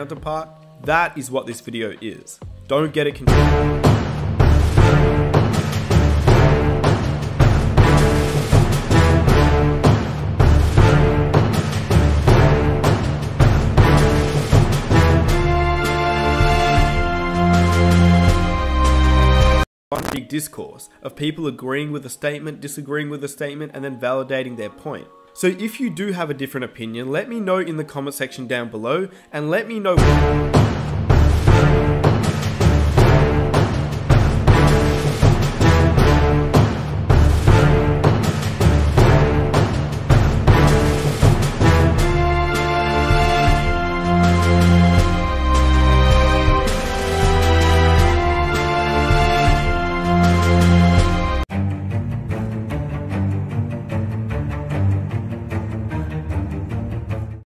counterpart. That is what this video is. Don't get it confused. discourse of people agreeing with a statement, disagreeing with a statement, and then validating their point. So if you do have a different opinion, let me know in the comment section down below and let me know